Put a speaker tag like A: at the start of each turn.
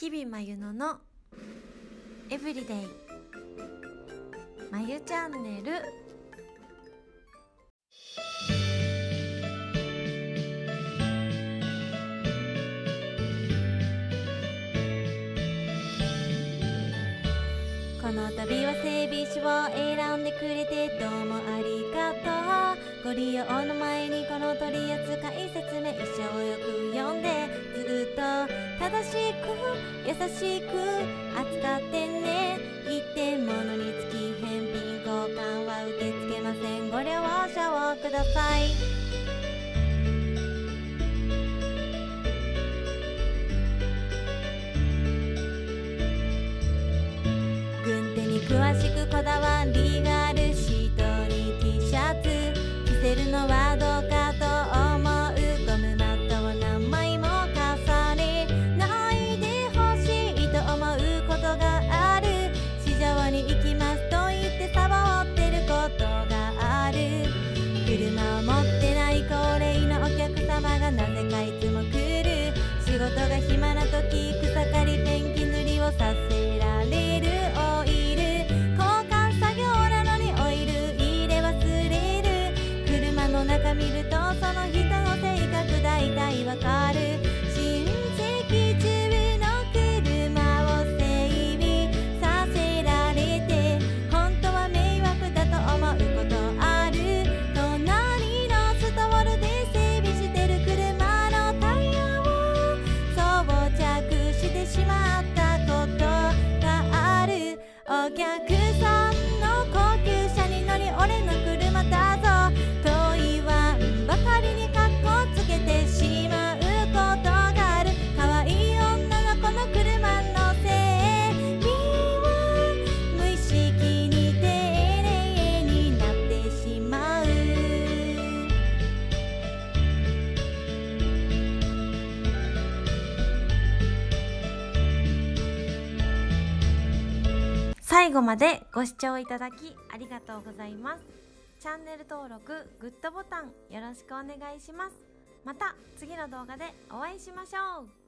A: 日々まゆののエブリデイまゆチャンネル。この度は整備士を選んでくれてどうもありがとう。ご利用の前にこの取扱説明書をよく読んでずっと正しく優しく扱ってね。一点物につき返品交換は受け付けません。ご了承をください。軍手に詳しくこだわりがある。シートに T シャツ。着せるのはの人の性格大体わかる親戚中の車を整備させられて本当は迷惑だと思うことある隣のストールで整備してる車のタイヤを装着してしまったことがあるお客さん最後までご視聴いただきありがとうございます。チャンネル登録グッドボタンよろしくお願いします。また次の動画でお会いしましょう。